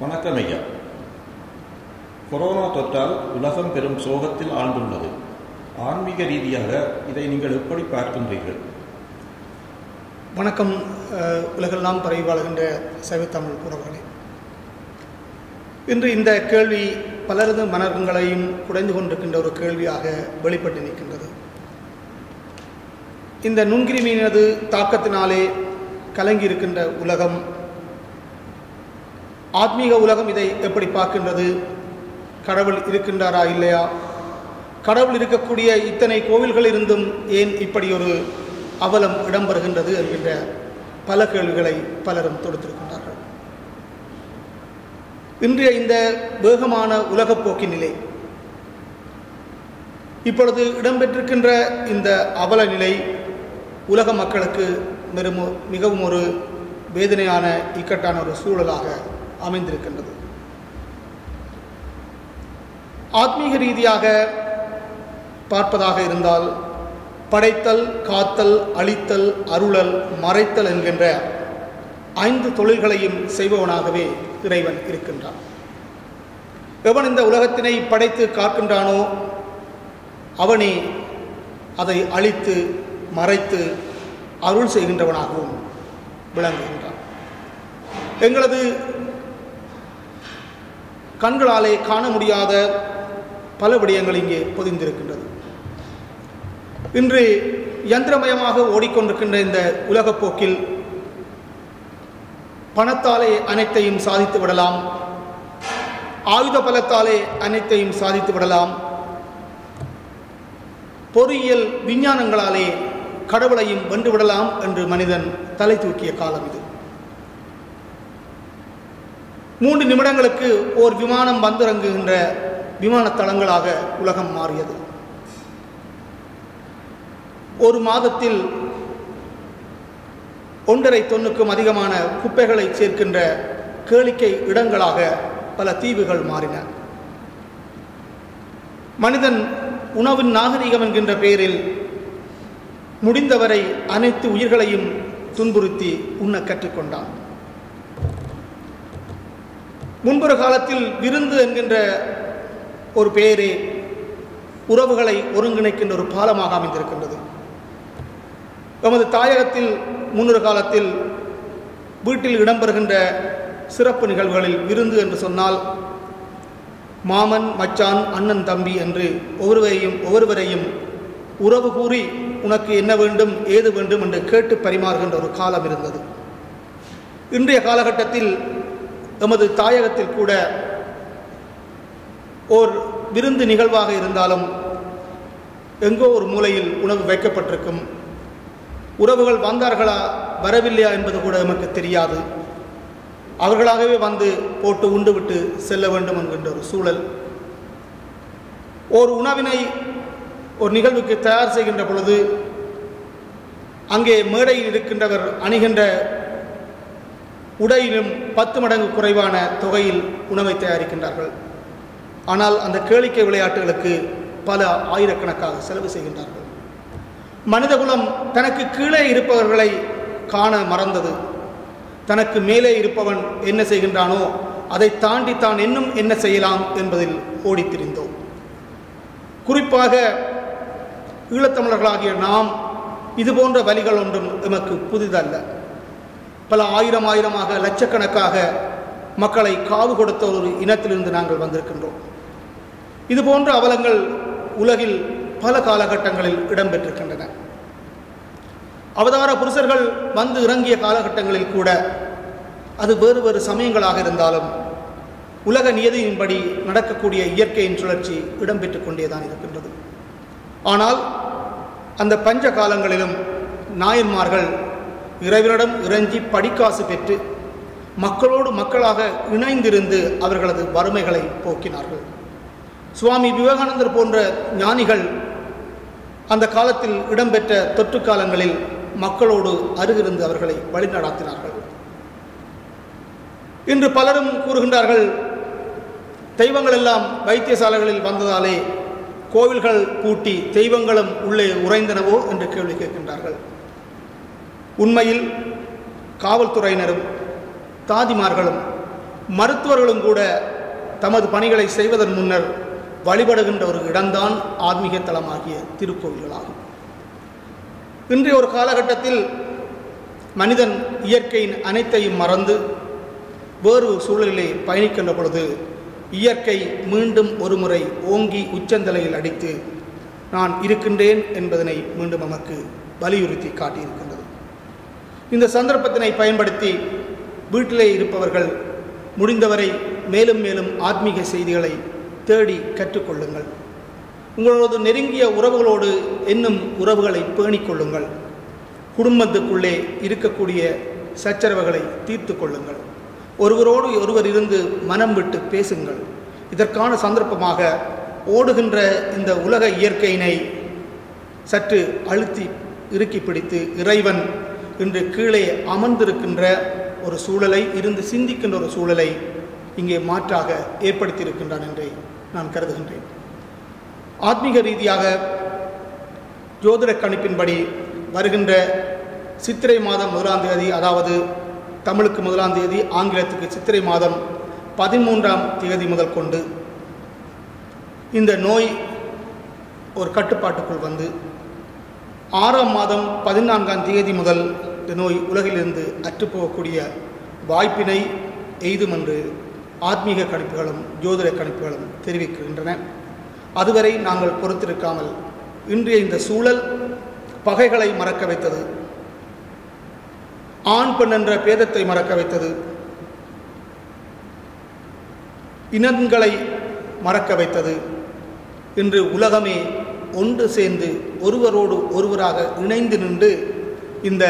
வணக்கம் ஐயா. கொரோனா தொற்றால் உலகம் பெரும் சோகத்தில் ஆழ்ந்துள்ளது. ஆன்மீக ரீதியாக இதை நீங்கள் எப்படி பார்க்கின்றீர்கள்? வணக்கம் அஹ், உலகெல்லாம் பரவி வாழ்கின்ற சைவத்தமிழ் உறவுகளே. இன்று இந்த கேள்வி பலரது மனங்களையும் குடைந்து கொண்டிருக்கின்ற ஒரு கேள்வியாக வெளிப்பட்டு நிற்கின்றது. இந்த நுண்கிருமியினது தாக்கத்தினாலே கலங்கி இருக்கின்ற உலகம் ஆத்மீக உலகம் இதை எப்படி பார்க்கின்றது? கடவுள் இருக்கின்றாரா இல்லையா? கடவுள் இருக்கக்கூடிய இத்தனை கோவில்கள் இருந்தும் ஏன் இப்படி ஒரு அவலம் இடம்பெறுகின்றது என்கின்ற பல கேள்விகளை பலரும் தொடுத்திருக்கின்றார்கள். இன்றைய இந்த வேகமான உலகப் போக்கின் நிலை. இப்பொழுது இடம்பெற்றிருக்கின்ற இந்த அவல நிலை உலக மக்களுக்கு மிகவும் மிகவும் ஒரு வேதனையான இக்கட்டான ஒரு சூழலாக அமைந்திருக்கின்றது. ஆத்மீக ரீதியாக பார்ப்பதாக இருந்தால் படைத்தல் காத்தல் அழித்தல் அருளல் மறைத்தல் என்கின்ற ஐந்து தொழில்களையும் செய்பவனாகவே இறைவன் இருக்கின்றான். எவன் இந்த உலகத்தினை படைத்து காக்கின்றானோ அவனே அதை அழித்து மறைத்து அருள் செய்கின்றவனாகவும் விளங்குகின்றான். எங்களது கண்களாலே காண முடியாத பல விடயங்கள் இங்கே பொதிந்திருக்கின்றது. இன்று யந்திரமயமாக ஓடிக்கொண்டிருக்கின்ற இந்த உலகப்போக்கில் பணத்தாலே அனைத்தையும் சாதித்து விடலாம். ஆயுத பலத்தாலே அனைத்தையும் சாதித்து விடலாம். பொறியியல் விஞ்ஞானங்களாலே கடவுளையும் வென்றுவிடலாம் என்று மனிதன் தலை தூக்கிய காலம் இது. மூன்று நிமிடங்களுக்கு ஓர் விமானம் வந்திறங்குகின்ற விமான தளங்களாக உலகம் மாறியது. ஒரு மாதத்தில் ஒன்றரை தொன்னுக்கும் அதிகமான குப்பைகளை சேர்க்கின்ற கேளிக்கை இடங்களாக பல தீவுகள் மாறின. மனிதன் உணவின் நாகரிகம் என்கின்ற பெயரில் முடிந்தவரை அனைத்து உயிர்களையும் துன்புறுத்தி உண்ண கற்றுக்கொண்டான். முன்பொரு காலத்தில் விருந்து என்கின்ற ஒரு பெயரே உறவுகளை ஒருங்கிணைக்கின்ற ஒரு பாலமாக அமைந்திருக்கின்றது. எமது தாயகத்தில் முன்னொரு காலத்தில் வீட்டில் இடம்பெறுகின்ற சிறப்பு நிகழ்வுகளில் விருந்து என்று சொன்னால் மாமன் மச்சான் அண்ணன் தம்பி என்று ஒவ்வொருவரையும் ஒவ்வொருவரையும் உறவு கூறி உனக்கு என்ன வேண்டும் ஏது வேண்டும் என்று கேட்டு பரிமாறுகின்ற ஒரு காலம் இருந்தது. இன்றைய காலகட்டத்தில் எமது தாயகத்தில் கூட ஓர் விருந்து நிகழ்வாக இருந்தாலும் எங்கோ ஒரு மூலையில் உணவு வைக்கப்பட்டிருக்கும். உறவுகள் வந்தார்களா வரவில்லையா என்பது கூட நமக்கு தெரியாது. அவர்களாகவே வந்து போட்டு உண்டு விட்டு செல்ல வேண்டும் என்கின்ற ஒரு சூழல். ஓர் உணவினை ஒரு நிகழ்வுக்கு தயார் செய்கின்ற பொழுது அங்கே மேடையில் இருக்கின்றவர் அணிகின்ற உடையிலும் பத்து மடங்கு குறைவான தொகையில் உணவை தயாரிக்கின்றார்கள். ஆனால் அந்த கேளிக்கை விளையாட்டுகளுக்கு பல ஆயிரக்கணக்காக செலவு செய்கின்றார்கள். மனிதகுலம் தனக்கு கீழே இருப்பவர்களை காண மறந்தது. தனக்கு மேலே இருப்பவன் என்ன செய்கின்றானோ அதை தாண்டி தான் இன்னும் என்ன செய்யலாம் என்பதில் ஓடித்திரிந்தோம் குறிப்பாக ஈழத்தமிழர்களாகிய நாம் இதுபோன்ற வழிகள் ஒன்றும் எமக்கு புதிதல்ல. பல ஆயிரம் ஆயிரமாக லட்சக்கணக்காக மக்களை காவு கொடுத்த ஒரு இனத்திலிருந்து நாங்கள் வந்திருக்கின்றோம். இது போன்ற அவலங்கள் உலகில் பல காலகட்டங்களில் இடம்பெற்றிருக்கின்றன. அவதார புருஷர்கள் வந்து இறங்கிய காலகட்டங்களில் கூட அது வேறு வேறு சமயங்களாக இருந்தாலும் உலக நியதியின்படி நடக்கக்கூடிய இயற்கையின் சுழற்சி இடம்பெற்றுக் கொண்டேதான் இருக்கின்றது. ஆனால் அந்த பஞ்ச காலங்களிலும் நாயன்மார்கள் இறைவனிடம் இறைஞ்சி படிக்காசு பெற்று மக்களோடு மக்களாக இணைந்திருந்து அவர்களது வறுமைகளை போக்கினார்கள். சுவாமி விவேகானந்தர் போன்ற ஞானிகள் அந்த காலத்தில் இடம்பெற்ற தொற்று காலங்களில் மக்களோடு அருகிருந்து அவர்களை வழிநடாத்தினார்கள். இன்று பலரும் கூறுகின்றார்கள் தெய்வங்கள் எல்லாம் வைத்தியசாலைகளில் வந்ததாலே கோவில்கள் பூட்டி தெய்வங்களும் உள்ளே உறைந்தனவோ? என்று கேள்வி கேட்கின்றார்கள். உண்மையில் காவல்துறையினரும் தாதிமார்களும் மருத்துவர்களும் கூட தமது பணிகளை செய்வதன் முன்னர் வழிபடுகின்ற ஒரு இடம்தான் ஆன்மீக தலமாகிய திருக்கோவில்களாகும். இன்றைய ஒரு காலகட்டத்தில் மனிதன் இயற்கையின் அனைத்தையும் மறந்து வேறு சூழலிலே பயணிக்கின்ற பொழுது இயற்கை மீண்டும் ஒருமுறை ஓங்கி உச்சந்தலையில் அடித்து நான் இருக்கின்றேன் என்பதனை மீண்டும் நமக்கு வலியுறுத்தி காட்டியிருக்கின்றது. இந்த சந்தர்ப்பத்தினை பயன்படுத்தி வீட்டிலே இருப்பவர்கள் முடிந்தவரை மேலும் மேலும் ஆத்மீக செய்திகளை தேடி கற்றுக்கொள்ளுங்கள். உங்களோடு நெருங்கிய உறவுகளோடு என்னும் உறவுகளை பேணிக்கொள்ளுங்கள். குடும்பத்துக்குள்ளே இருக்கக்கூடிய சச்சரவுகளை தீர்த்து கொள்ளுங்கள். ஒருவரோடு ஒருவர் இருந்து மனம் விட்டு பேசுங்கள். இதற்கான சந்தர்ப்பமாக ஓடுகின்ற இந்த உலக இயற்கையினை சற்று அழுத்தி இறுக்கி பிடித்து இறைவன் இன்று கீழே அமர்ந்திருக்கின்ற ஒரு சூழலை இருந்து சிந்திக்கின்ற ஒரு சூழலை இங்கே மாற்றாக ஏற்படுத்தியிருக்கின்றான் என்றே நான் கருதுகின்றேன். ஆத்மீக ரீதியாக ஜோதிட கணிப்பின்படி வருகின்ற சித்திரை மாதம் முதலாம் தேதி அதாவது தமிழுக்கு முதலாம் தேதி ஆங்கிலத்துக்கு சித்திரை மாதம் பதிமூன்றாம் தேதி முதல் கொண்டு இந்த நோய் ஒரு கட்டுப்பாட்டுக்குள் வந்து ஆறாம் மாதம் பதினான்காம் தேதி முதல் இந்த நோய் உலகிலிருந்து அற்றுப்போகக்கூடிய வாய்ப்பினை எய்தும் என்று ஆத்மீக கணிப்புகளும் ஜோதிட கணிப்புகளும் தெரிவிக்கின்றன. அதுவரை நாங்கள் பொறுத்திருக்காமல் இன்றைய இந்த சூழல் பகைகளை மறக்க வைத்தது ஆண் பெண் என்ற பேதத்தை மறக்க வைத்தது இனங்களை மறக்க வைத்தது. இன்று உலகமே ஒன்று சேர்ந்து ஒருவரோடு ஒருவராக இணைந்து நின்று இந்த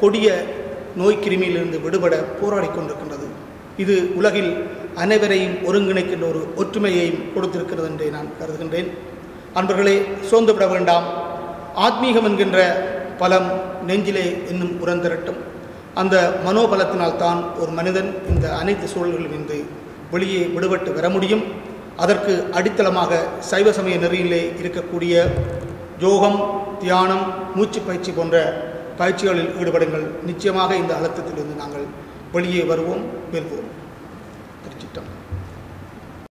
கொடிய நோய் கிருமியிலிருந்து விடுபட போராடி கொண்டிருக்கின்றது. இது உலகில் அனைவரையும் ஒருங்கிணைக்கின்ற ஒரு ஒற்றுமையையும் கொடுத்திருக்கிறது என்றே நான் கருதுகின்றேன். அன்பர்களே சோர்ந்து விட வேண்டாம். ஆத்மீகம் என்கின்ற பலம் நெஞ்சிலே இன்னும் உரந்திரட்டும் அந்த மனோபலத்தினால் தான் ஒரு மனிதன் இந்த அனைத்து சூழல்களிலிருந்து வெளியே விடுபட்டு வர முடியும். அதற்கு அடித்தளமாக சைவ சமய நெறியிலே இருக்கக்கூடிய யோகம் தியானம் மூச்சு பயிற்சி போன்ற பயிற்சிகளில் ஈடுபடுங்கள். நிச்சயமாக இந்த அழுத்தத்திலிருந்து நாங்கள் வெளியே வருவோம் வெல்வோம்.